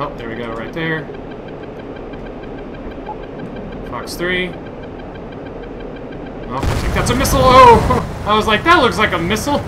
Oh, there we go, right there. Fox 3. Oh, I think that's a missile. Oh! I was like, that looks like a missile.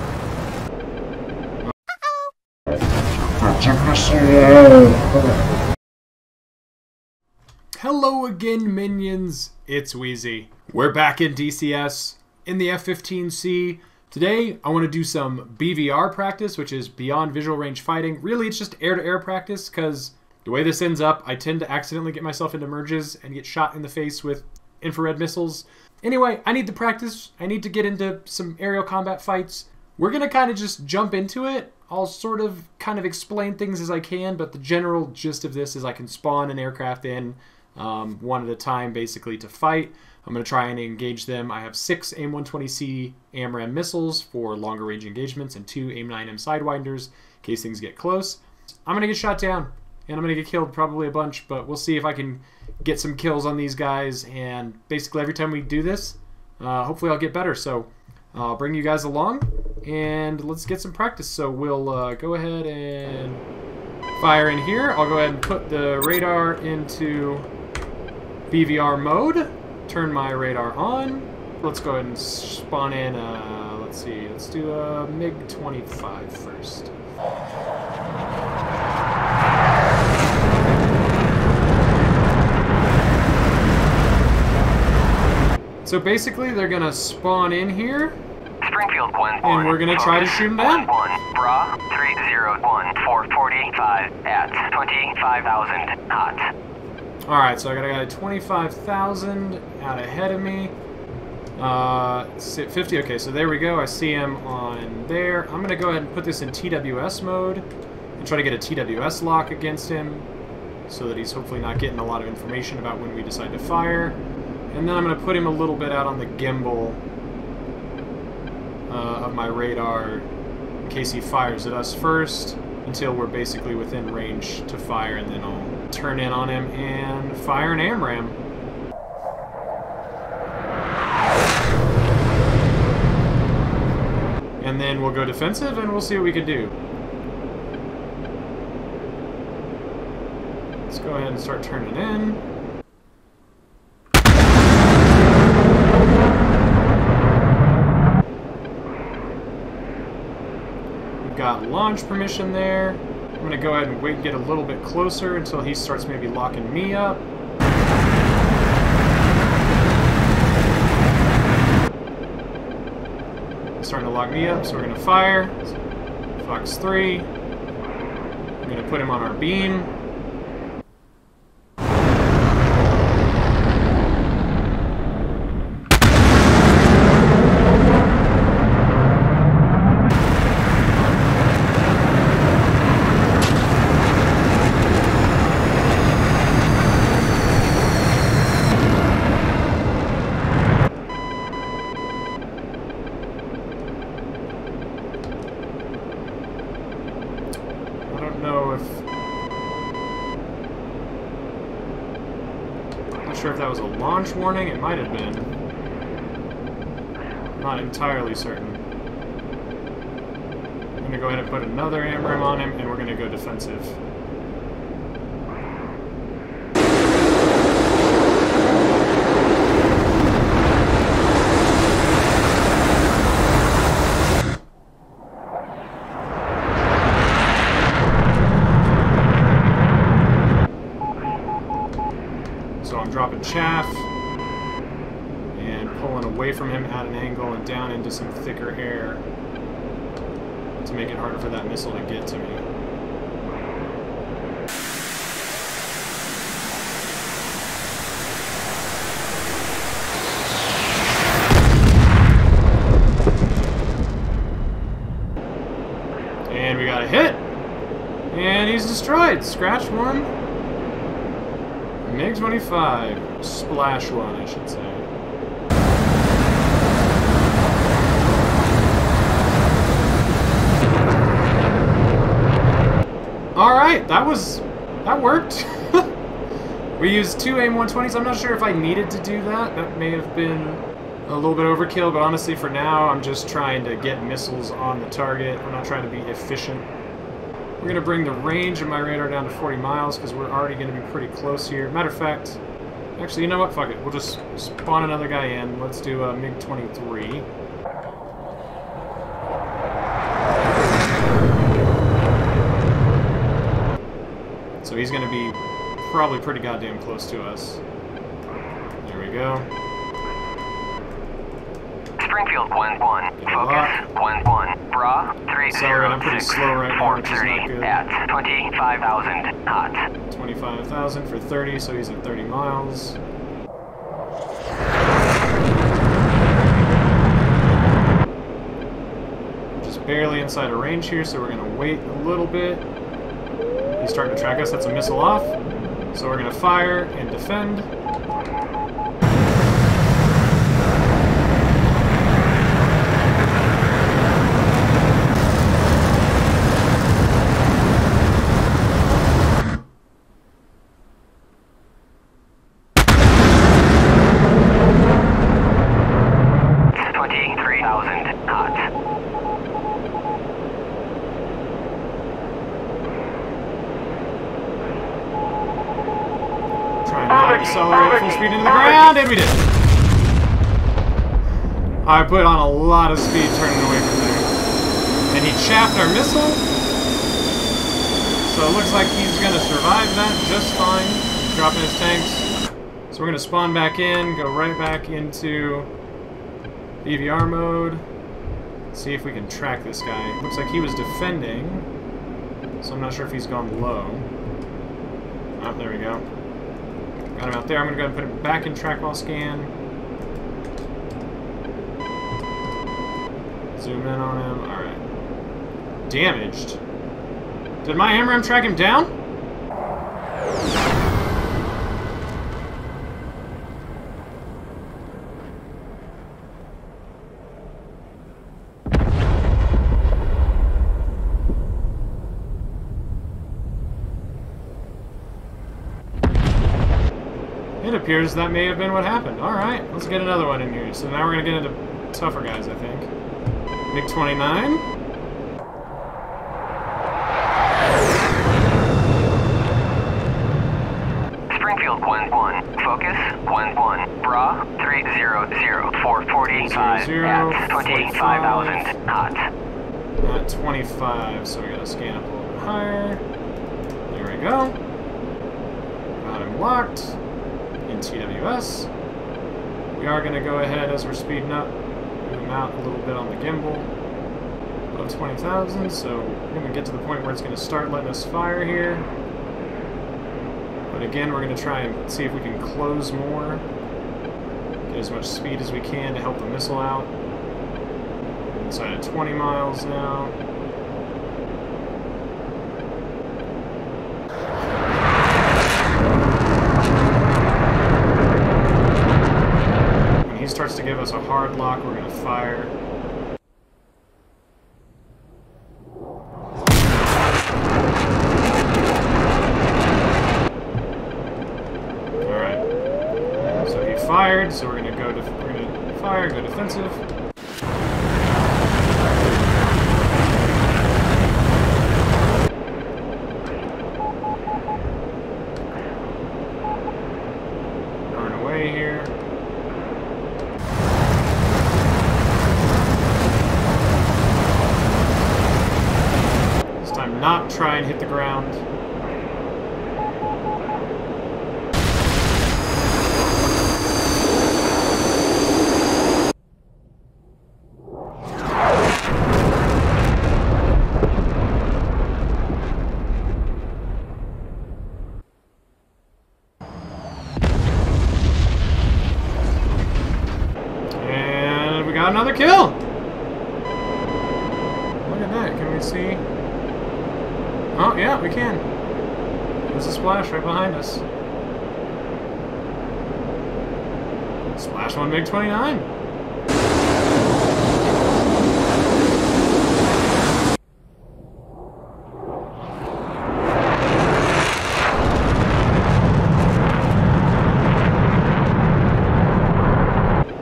Hello again, minions. It's Wheezy. We're back in DCS in the F-15C. Today, I want to do some BVR practice, which is Beyond Visual Range Fighting. Really, it's just air-to-air -air practice, because the way this ends up, I tend to accidentally get myself into merges and get shot in the face with infrared missiles. Anyway, I need the practice. I need to get into some aerial combat fights. We're going to kind of just jump into it. I'll sort of kind of explain things as I can, but the general gist of this is I can spawn an aircraft in um, one at a time, basically, to fight. I'm going to try and engage them. I have six AIM-120C AMRAAM missiles for longer range engagements and two AIM-9M Sidewinders in case things get close. I'm going to get shot down and I'm going to get killed probably a bunch, but we'll see if I can get some kills on these guys. And basically, every time we do this, uh, hopefully I'll get better. So I'll bring you guys along, and let's get some practice. So we'll uh, go ahead and fire in here. I'll go ahead and put the radar into BVR mode. Turn my radar on. Let's go ahead and spawn in, uh, let's see, let's do a MiG-25 first. So basically, they're gonna spawn in here. Springfield 1 And we're gonna try to shoot them down. 1 Bra 301 445 at 25,000 hot. Alright, so I got a guy 25,000 out ahead of me. Uh, 50, okay, so there we go. I see him on there. I'm gonna go ahead and put this in TWS mode and try to get a TWS lock against him so that he's hopefully not getting a lot of information about when we decide to fire. And then I'm going to put him a little bit out on the gimbal uh, of my radar in case he fires at us first until we're basically within range to fire and then I'll turn in on him and fire an AMRAAM. And then we'll go defensive and we'll see what we can do. Let's go ahead and start turning in. Got launch permission there. I'm going to go ahead and wait get a little bit closer until he starts maybe locking me up. He's starting to lock me up, so we're going to fire. Fox 3. I'm going to put him on our beam. sure if that was a launch warning. It might have been. not entirely certain. I'm going to go ahead and put another AMRAAM on him, and we're going to go defensive. dropping chaff and pulling away from him at an angle and down into some thicker air to make it harder for that missile to get to me. And we got a hit! And he's destroyed! Scratch one. MiG-25. Splash one, I should say. Alright, that was... that worked. we used two AIM-120s. I'm not sure if I needed to do that. That may have been a little bit overkill, but honestly for now, I'm just trying to get missiles on the target. I'm not trying to be efficient. We're going to bring the range of my radar down to 40 miles because we're already going to be pretty close here. Matter of fact, actually, you know what? Fuck it. We'll just spawn another guy in. Let's do a MiG-23. So he's going to be probably pretty goddamn close to us. There we go. Springfield 1-1. Focus 1-1. Bra 30 Sorry, I'm pretty slow right now, which is not good. at 25,000 hot. 25,000 for 30, so he's at 30 miles. Just barely inside of range here, so we're going to wait a little bit. Starting to track us. That's a missile off. So we're going to fire and defend. Twenty-three thousand hot. Try and not accelerate full speed into the ground, and we did. I put on a lot of speed turning away from there. And he chaffed our missile. So it looks like he's going to survive that just fine. Dropping his tanks. So we're going to spawn back in, go right back into BVR mode. See if we can track this guy. Looks like he was defending. So I'm not sure if he's gone low. Oh, there we go. Got him out there. I'm going to go ahead and put him back in track while scan. Zoom in on him. Alright. Damaged. Did my AMRAAM track him down? It appears that may have been what happened. Alright, let's get another one in here. So now we're to get into tougher guys, I think. MiG-29. Springfield 1-1. Focus 1-1. Bra 300. 445 Zero, at 25,000 hot. At 25, so we gotta scan up a little bit higher. There we go. Got him locked in TWS. We are gonna go ahead as we're speeding up, him out a little bit on the gimbal. Above 20,000, so we're gonna get to the point where it's gonna start letting us fire here. But again, we're gonna try and see if we can close more. Get as much speed as we can to help the missile out. Inside of 20 miles now. When he starts to give us a hard lock, we're going to fire. Alright. So he fired, so we're going to go to we're going to fire, go defensive. Burn away here. This time not try and hit the ground. And we got another kill! Look at that, can we see? Oh, yeah, we can. There's a splash right behind us. Splash 1 MiG 29.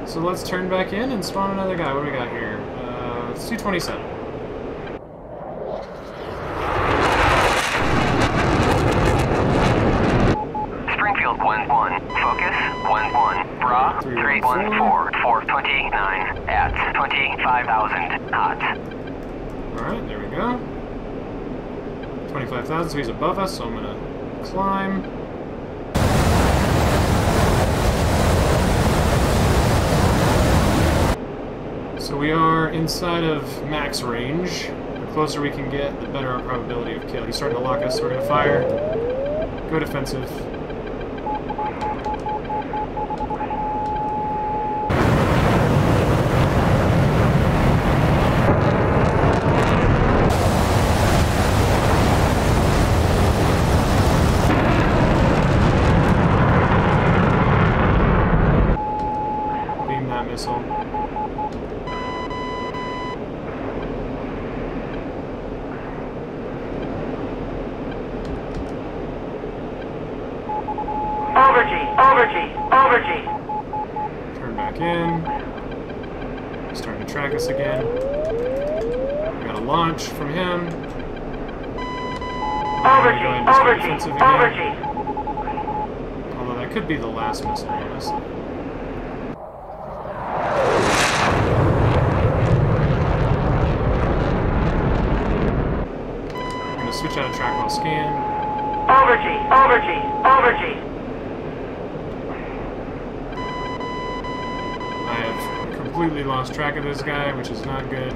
So let's turn back in and spawn another guy. What do we got here? Uh, let's do 27. Springfield 1-1. Focus 1-1. Bra 314. 429 at 25,000 knots. Alright, there we go. 25,000, so he's above us, so I'm gonna climb. So we are inside of max range. The closer we can get, the better our probability of kill. He's starting to lock us, so we're gonna fire. Go defensive. Beam that missile. Over G, over G. Turn back in. Starting to track us again. We got a launch from him. Over G, Go ahead and just over G, over. G. Although that could be the last missile, honestly. I'm gonna switch out of track while scan. Over G, over G, over G. I have completely lost track of this guy, which is not good.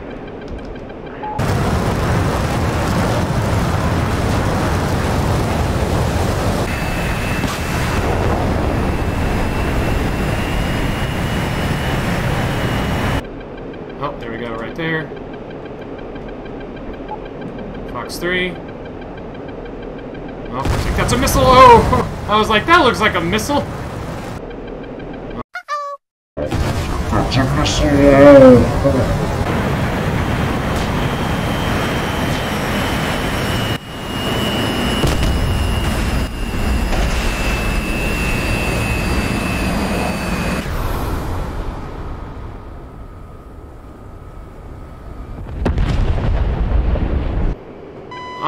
Oh, there we go, right there. Fox 3. Oh, I think that's a missile! Oh! I was like, that looks like a missile! That's a missile!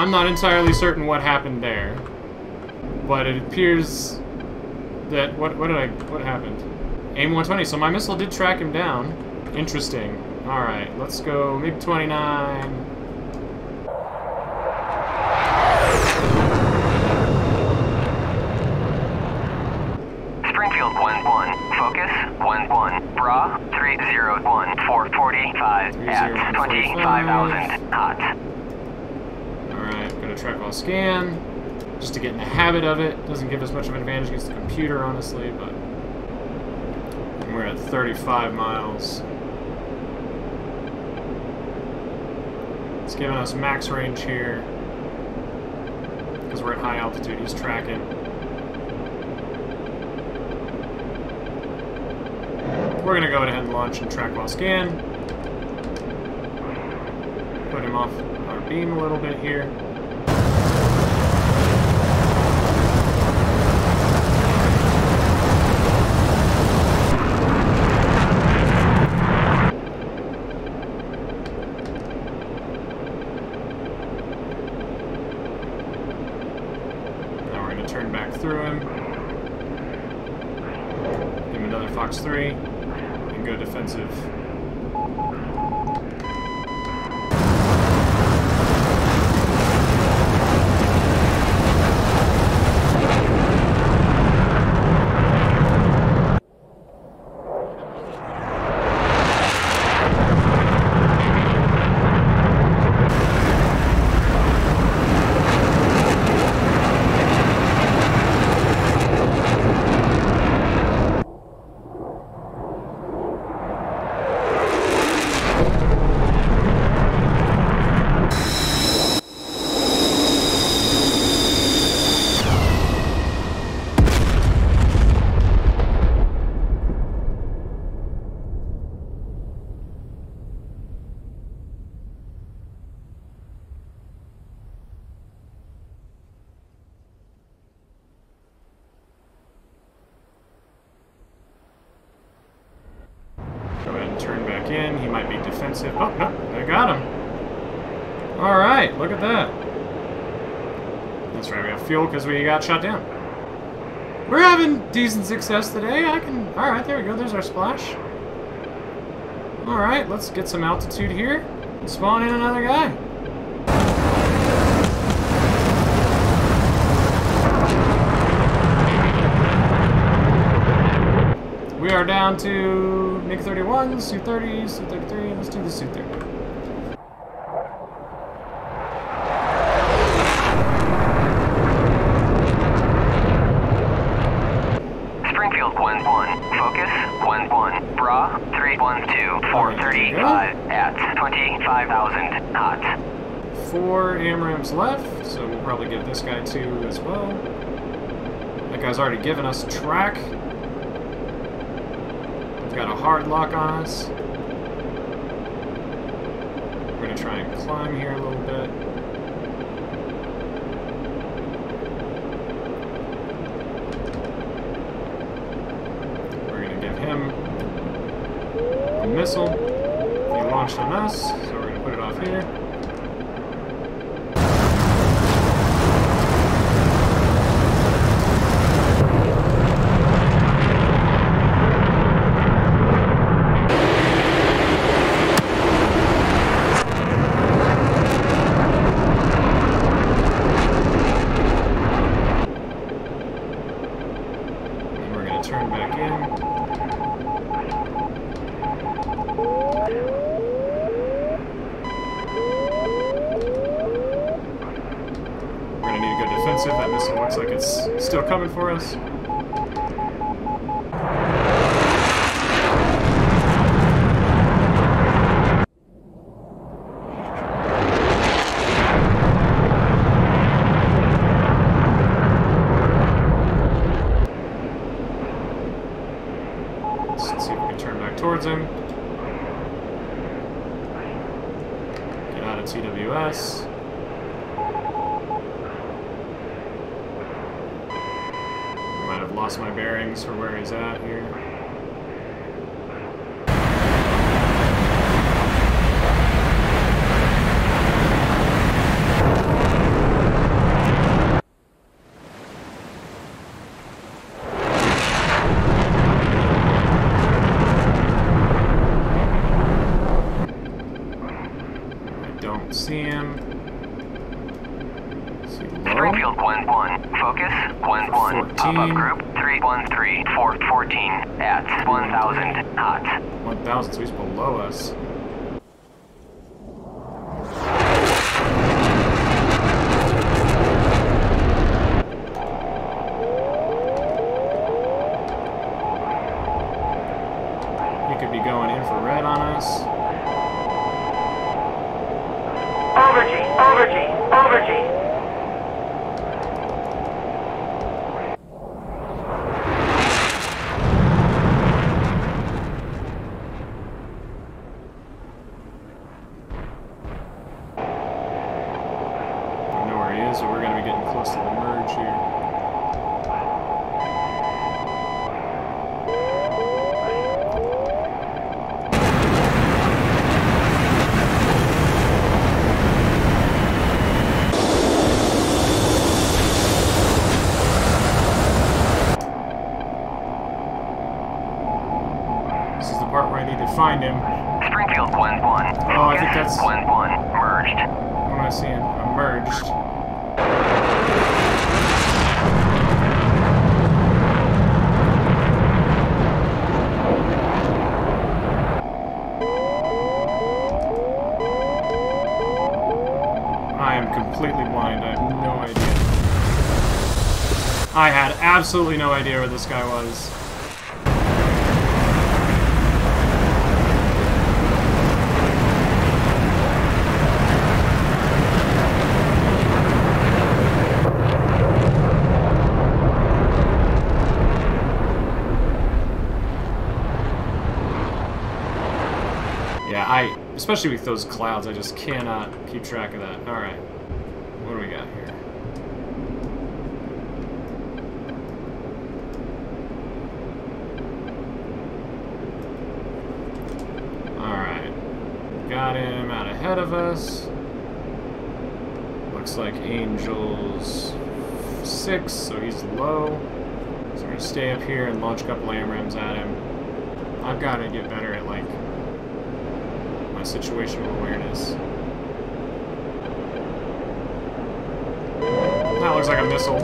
I'm not entirely certain what happened there, but it appears that what what did I what happened? AIM 120. So my missile did track him down. Interesting. All right, let's go MiG 29. Springfield 1-1. Focus 1-1. Bra 301. 445 at 25,000 knots. All right, gonna track while scan, just to get in the habit of it. Doesn't give us much of an advantage against the computer, honestly, but we're at 35 miles. It's giving us max range here because we're at high altitude. He's tracking. We're gonna go ahead and launch and track while scan. Put him off our beam a little bit here. you got shot down. We're having decent success today. I can... Alright, there we go. There's our splash. Alright, let's get some altitude here. Spawn in another guy. We are down to MiG-31s, Su-30s, Su-33, let's do the Su-30. Four AMRAAMs left, so we'll probably give this guy two as well. That guy's already given us track. We've got a hard lock on us. We're gonna try and climb here a little bit. We're gonna give him a missile. He launched on us, so we're gonna put it off here. And we're gonna turn back in. We're gonna go defensive. That missile looks like it's still coming for us. Let's see if we can turn back towards him. Get out of TWS. Might have lost my bearings for where he's at here. I don't see him. Springfield 1 1. Focus 1 1. Pop 14. up group 313 414 at 1,000 hot. 1,000, so he's below us. I need to find him. Springfield 1 1. Oh, I think that's- 1 1. Merged. When I see him emerged. I am completely blind. I have no idea. I had absolutely no idea where this guy was. Yeah, I, especially with those clouds, I just cannot keep track of that. Alright. What do we got here? Alright. Got him out ahead of us. Looks like Angel's 6, so he's low. So we're gonna stay up here and launch a couple AMRAAMs at him. I've got to get better my situational awareness. That looks like a missile.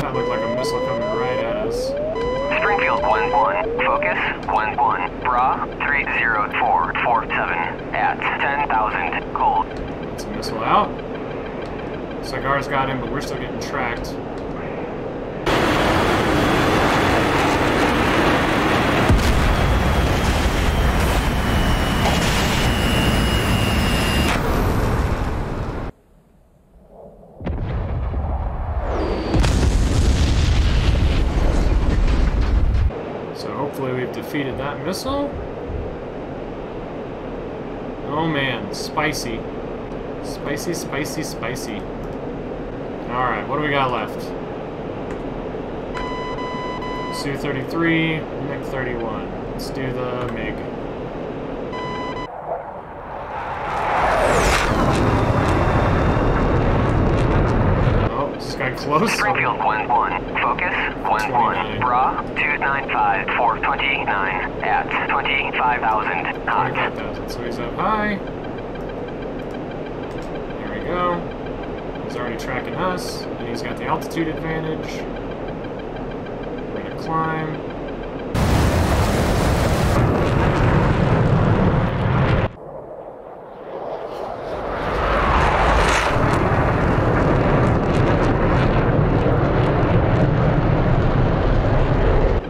that looked like a missile coming right at us. Springfield 1-1. Focus 1-1. Bra 30447 at 10,000 gold. It's a missile out. Cigar's got him, but we're still getting tracked. We've defeated that missile. Oh man, spicy. Spicy, spicy, spicy. Alright, what do we got left? Su-33, MiG-31. Let's do the MiG. Oh, is this guy close? Springfield 1-1. Focus 1-1. Bra 295-429 at 25,000 hot. 25,000. So he's up high. There we go. He's already tracking us, and he's got the altitude advantage. We're gonna climb.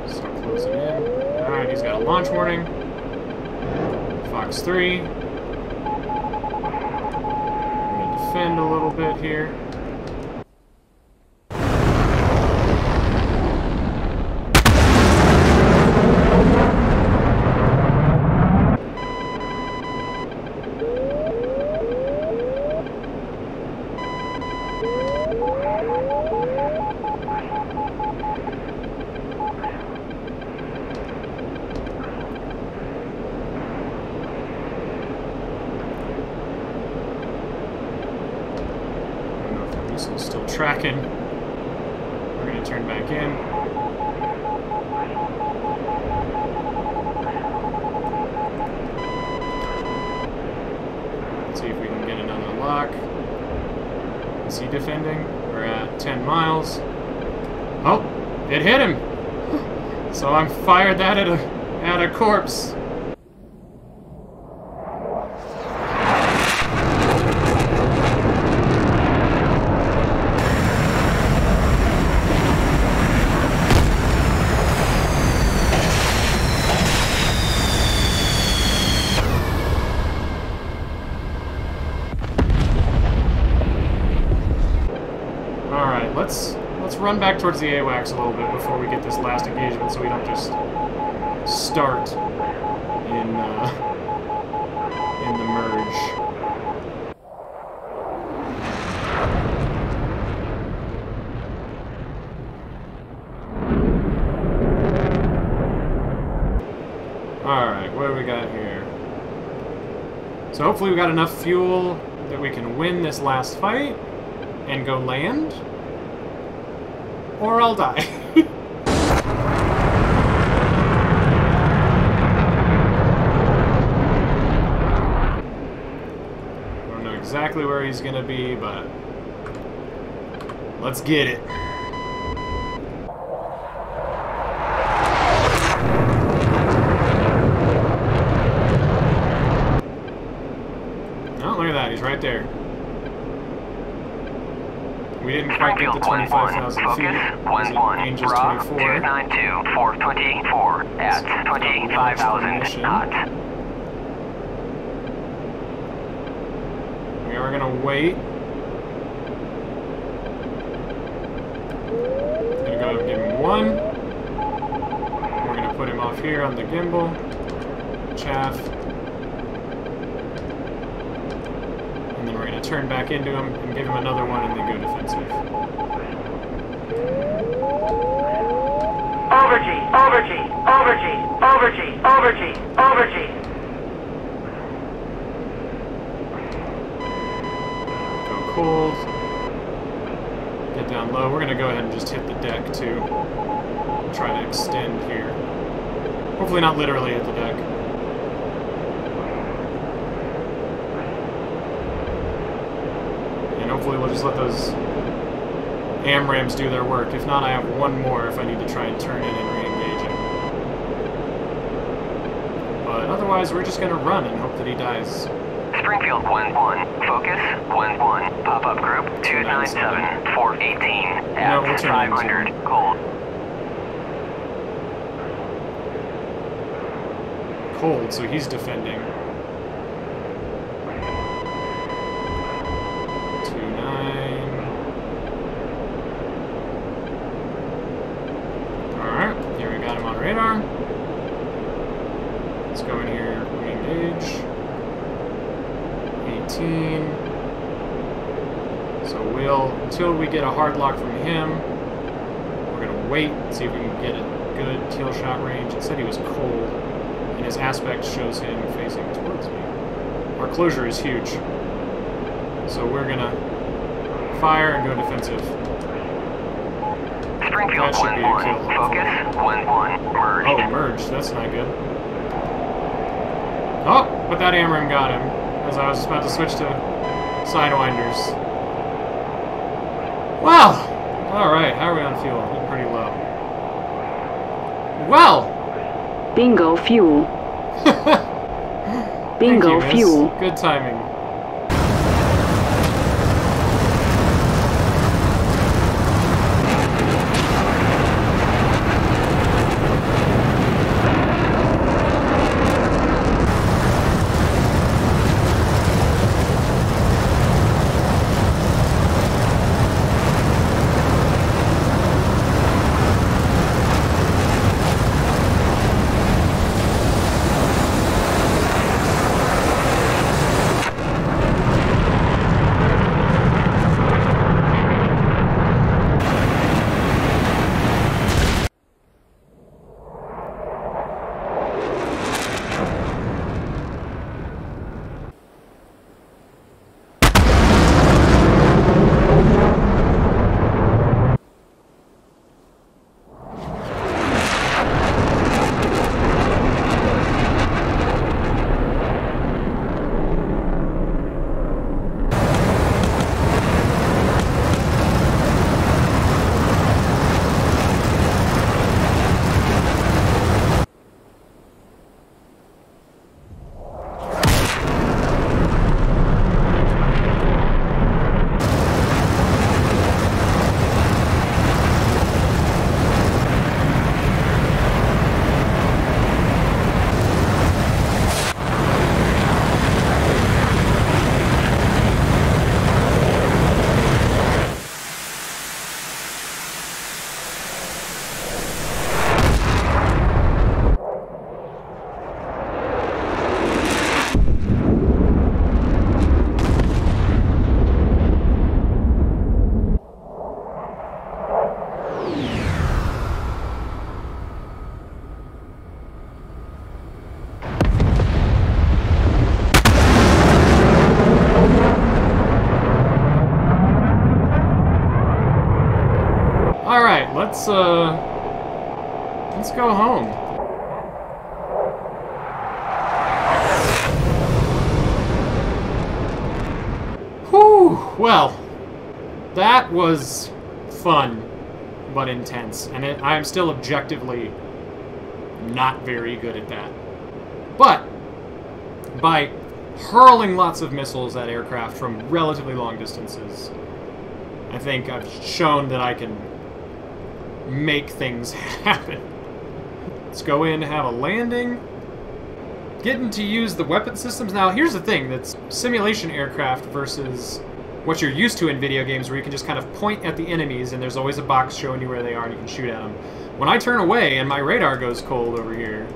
So closing in. Alright, he's got a launch warning. Fox 3. I'm going to defend a little bit here. I don't know if the missile's still tracking. We're going to turn back in. See if we can get another lock. Is he defending? We're at 10 miles. Oh, it hit him. So I'm fired that at a at a corpse. All right, let's let's run back towards the AWACS a little bit before we get this last engagement, so we don't just start in uh, in the merge. All right, what do we got here? So hopefully we got enough fuel that we can win this last fight and go land, or I'll die. I don't know exactly where he's gonna be, but let's get it. Oh, look at that, he's right there. We didn't quite get to 1-1. 25,000 Focus feet. It 1-1. Angels Bra 24. 292-424 at 25,000 hot. We are gonna wait. Gonna go give him one. We're gonna put him off here on the gimbal. Chaff. We're gonna turn back into him and give him another one and then go defensive. Over G, over G, over G, over Over G. Over G. Over G. Go cold. Get down low. We're gonna go ahead and just hit the deck too. Try to extend here. Hopefully not literally hit the deck. Hopefully we'll just let those AMRAAMs do their work. If not, I have one more if I need to try and turn in and re-engage it. But otherwise, we're just gonna run and hope that he dies. Springfield 1-1. Focus 1-1. Pop-up group 297 418 No, we'll at turn 500 cold. cold, so he's defending. Two nine. Alright, here we got him on radar. Let's go in here, re-engage. 18. So we'll, until we get a hard lock from him, we're gonna wait, see if we can get a good kill shot range. It said he was cold and his aspect shows him facing towards me. Our closure is huge. So we're gonna fire and go defensive. Springfield That should be a kill. Focus 1-1. Merged. Oh, merge. That's not good. Oh, but that AMRAAM got him, as I was about to switch to Sidewinders. Well, alright, how are we on fuel? We're pretty low. Well, Bingo fuel. Bingo you, fuel. Good timing. Let's uh let's go home. Whew, well, that was fun, but intense, and it, I'm still objectively not very good at that. But by hurling lots of missiles at aircraft from relatively long distances, I think I've shown that I can make things happen. Let's go in, and have a landing. Getting to use the weapon systems. Now, here's the thing that's simulation aircraft versus what you're used to in video games where you can just kind of point at the enemies and there's always a box showing you where they are and you can shoot at them. When I turn away and my radar goes cold over here,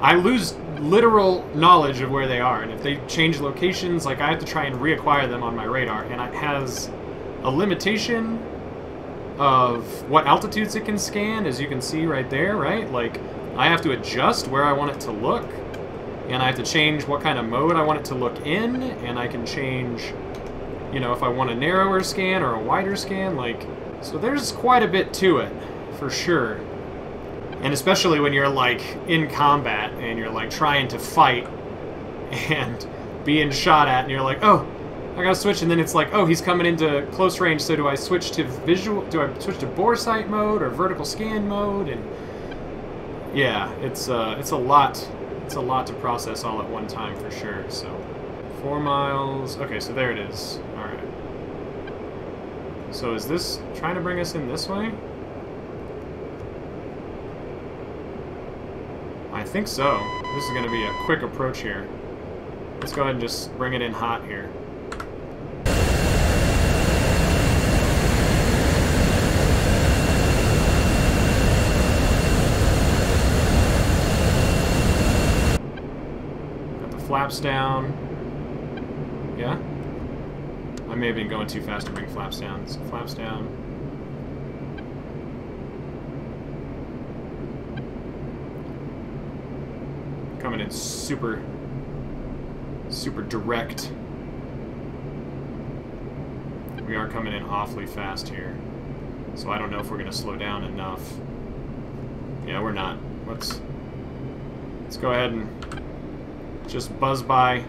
I lose literal knowledge of where they are. And if they change locations, like I have to try and reacquire them on my radar. And it has a limitation of what altitudes it can scan, as you can see right there, right? Like, I have to adjust where I want it to look, and I have to change what kind of mode I want it to look in, and I can change, you know, if I want a narrower scan or a wider scan, like, so there's quite a bit to it, for sure. And especially when you're, like, in combat, and you're, like, trying to fight, and being shot at, and you're like, oh, I gotta switch, and then it's like, oh, he's coming into close range, so do I switch to visual, do I switch to bore sight mode, or vertical scan mode, and yeah, it's uh, it's a lot. It's a lot to process all at one time for sure. So, four miles. Okay, so there it is. All right. So is this trying to bring us in this way? I think so. This is to be a quick approach here. Let's go ahead and just bring it in hot here. Flaps down. Yeah? I may have been going too fast to bring flaps down. So flaps down. Coming in super, super direct. We are coming in awfully fast here. So I don't know if we're going to slow down enough. Yeah, we're not. Let's, let's go ahead and just buzz by.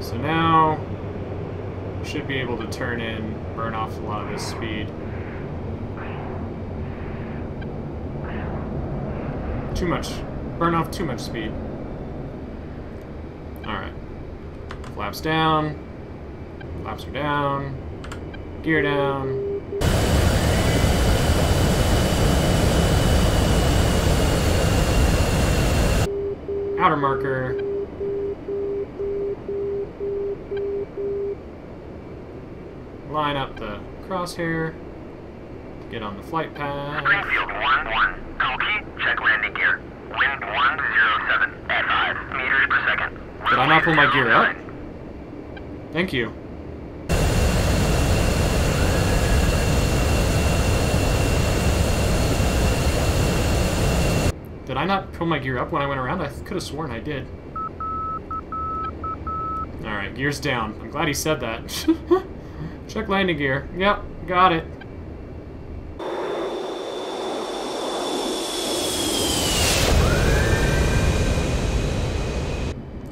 So now, should be able to turn in, burn off a lot of this speed. Too much. Burn off too much speed. Flaps down. Flaps are down. Gear down. Outer marker. Line up the crosshair get on the flight path. Springfield 1-1. Copy. Check landing gear. Wind 107 at 5 meters per second. Did I not pull my gear up? Thank you. Did I not pull my gear up when I went around? I could have sworn I did. Alright, gear's down. I'm glad he said that. Check landing gear. Yep, got it.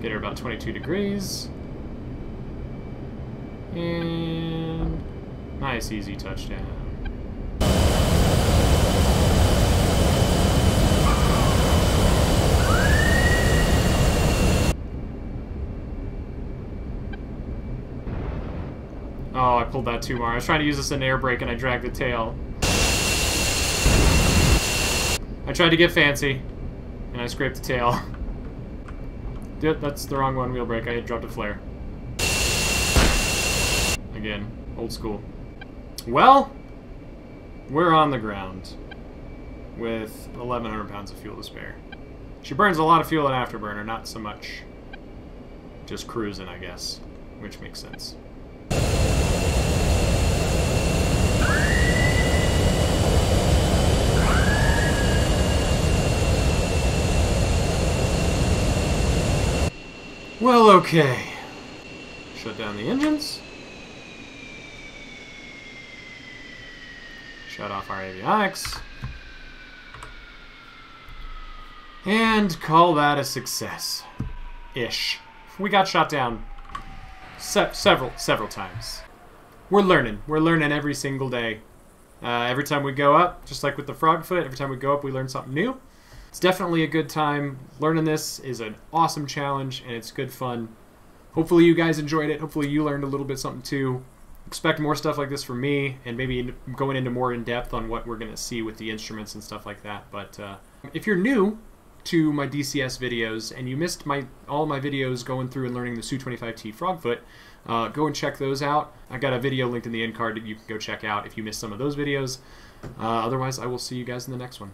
Get her about 22 degrees. And nice easy touchdown. Oh, I pulled that too far. I was trying to use this in air brake and I dragged the tail. I tried to get fancy, and I scraped the tail. That's the wrong one, wheel brake. I had dropped a flare again. Old school. Well, we're on the ground with 1,100 pounds of fuel to spare. She burns a lot of fuel in Afterburner, not so much just cruising, I guess, which makes sense. Well, okay. Shut down the engines. Shut off our avionics. And call that a success. Ish. We got shot down se several, several times. We're learning. We're learning every single day. Uh, every time we go up, just like with the Frogfoot, every time we go up, we learn something new. It's definitely a good time. Learning this is an awesome challenge, and it's good fun. Hopefully you guys enjoyed it. Hopefully you learned a little bit something too expect more stuff like this from me and maybe going into more in depth on what we're going to see with the instruments and stuff like that. But uh, if you're new to my DCS videos and you missed my all my videos going through and learning the Su-25T Frogfoot, uh, go and check those out. I got a video linked in the end card that you can go check out if you missed some of those videos. Uh, otherwise, I will see you guys in the next one.